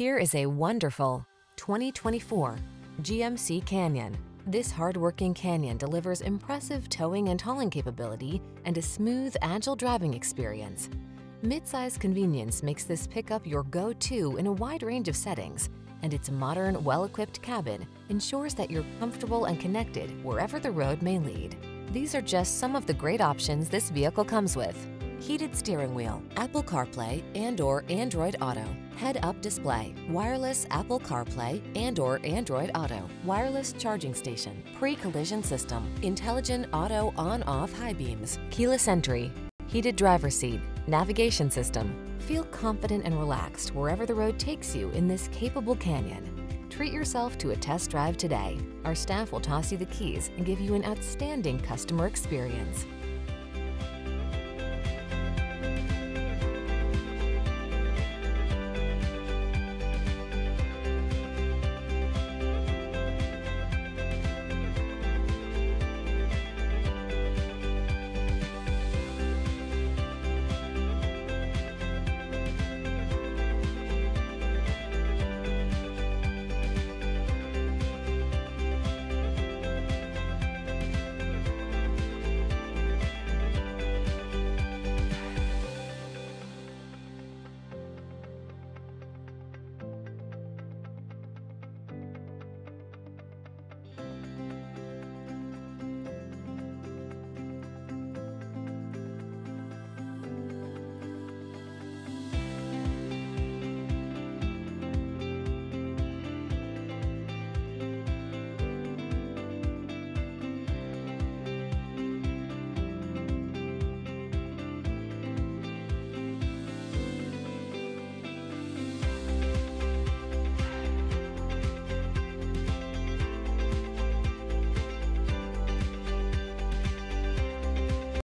Here is a wonderful 2024 GMC Canyon. This hard-working Canyon delivers impressive towing and hauling capability and a smooth, agile driving experience. Midsize convenience makes this pickup your go-to in a wide range of settings, and its modern, well-equipped cabin ensures that you're comfortable and connected wherever the road may lead. These are just some of the great options this vehicle comes with. Heated steering wheel, Apple CarPlay and or Android Auto, head-up display, wireless Apple CarPlay and or Android Auto, wireless charging station, pre-collision system, intelligent auto on-off high beams, keyless entry, heated driver seat, navigation system. Feel confident and relaxed wherever the road takes you in this capable Canyon. Treat yourself to a test drive today. Our staff will toss you the keys and give you an outstanding customer experience.